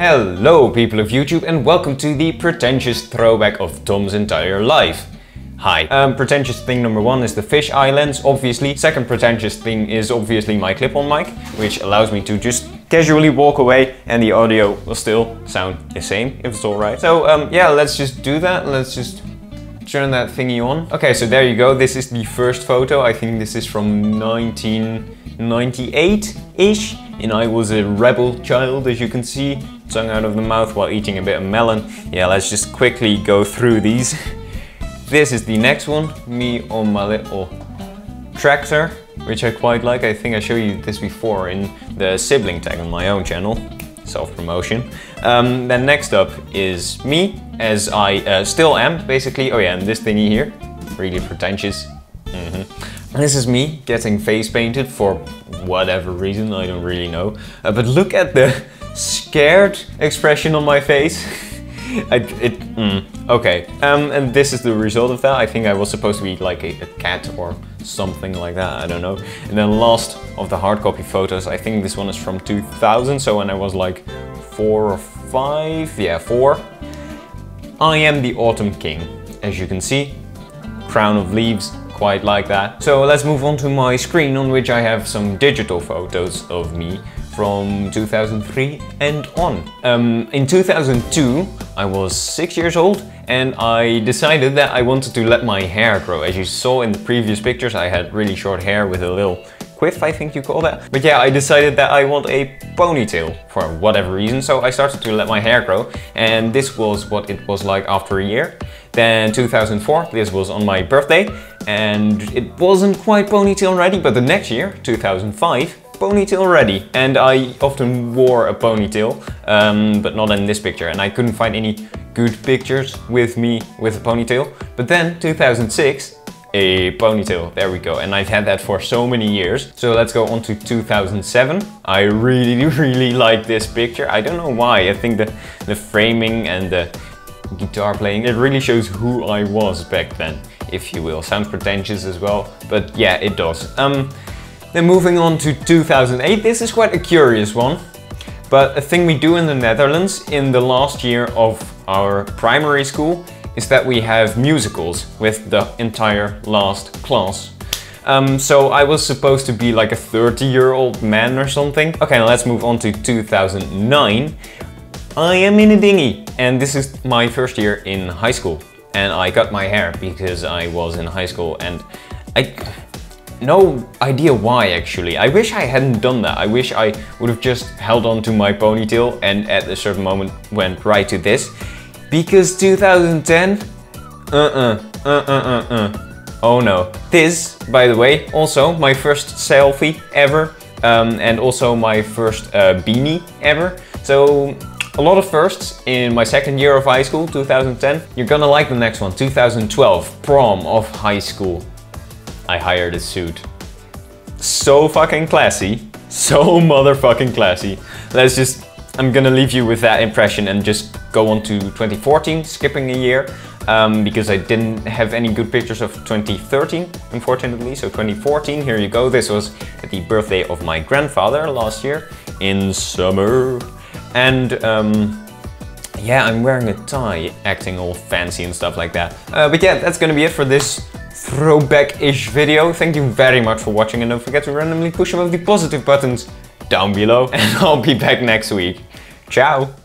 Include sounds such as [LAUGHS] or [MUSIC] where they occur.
Hello people of YouTube and welcome to the pretentious throwback of Tom's entire life. Hi. Um, pretentious thing number one is the fish eye lens, obviously. Second pretentious thing is obviously my clip-on mic, which allows me to just casually walk away and the audio will still sound the same, if it's alright. So um, yeah, let's just do that. Let's just turn that thingy on. Okay, so there you go. This is the first photo. I think this is from 1998-ish. And I was a rebel child, as you can see. Tongue out of the mouth while eating a bit of melon. Yeah, let's just quickly go through these. [LAUGHS] This is the next one, me on my little tractor, which I quite like. I think I showed you this before in the sibling tag on my own channel, self-promotion. Um, then next up is me, as I uh, still am, basically. Oh yeah, and this thingy here, really pretentious. Mm -hmm. This is me getting face painted for whatever reason, I don't really know. Uh, but look at the scared expression on my face. [LAUGHS] I, it, mm, okay, um, and this is the result of that. I think I was supposed to be like a, a, cat or something like that, I don't know. And then last of the hard copy photos, I think this one is from 2000, so when I was like four or five, yeah, four. I am the Autumn King, as you can see. Crown of leaves, quite like that. So let's move on to my screen on which I have some digital photos of me from 2003 and on. Um, in 2002, I was six years old and I decided that I wanted to let my hair grow. As you saw in the previous pictures, I had really short hair with a little quiff, I think you call that. But yeah, I decided that I want a ponytail for whatever reason. So I started to let my hair grow and this was what it was like after a year. Then 2004, this was on my birthday and it wasn't quite ponytail ready, but the next year, 2005, ponytail ready. And I often wore a ponytail, um, but not in this picture. And I couldn't find any good pictures with me with a ponytail. But then 2006, a ponytail, there we go. And I've had that for so many years. So let's go on to 2007. I really, [LAUGHS] really like this picture. I don't know why. I think the, the framing and the guitar playing, it really shows who I was back then, if you will. Sounds pretentious as well, but yeah, it does. Um, then moving on to 2008, this is quite a curious one. But a thing we do in the Netherlands in the last year of our primary school is that we have musicals with the entire last class. Um, so I was supposed to be like a 30 year old man or something. Okay, let's move on to 2009. I am in a dinghy and this is my first year in high school. And I cut my hair because I was in high school and I no idea why actually. I wish I hadn't done that. I wish I would have just held on to my ponytail and at a certain moment went right to this. Because 2010, uh-uh, uh-uh-uh-uh. Oh no. This, by the way, also my first selfie ever. Um, and also my first uh, beanie ever. So a lot of firsts in my second year of high school, 2010. You're gonna like the next one, 2012, prom of high school. I hired a suit. So fucking classy. So [LAUGHS] motherfucking classy. Let's just, I'm gonna leave you with that impression and just go on to 2014, skipping a year. Um, because I didn't have any good pictures of 2013, unfortunately. So 2014, here you go. This was at the birthday of my grandfather last year in summer. And um, yeah, I'm wearing a tie, acting all fancy and stuff like that. Uh, but yeah, that's gonna be it for this throwback-ish video. Thank you very much for watching and don't forget to randomly push of the positive buttons down below [LAUGHS] and I'll be back next week. Ciao!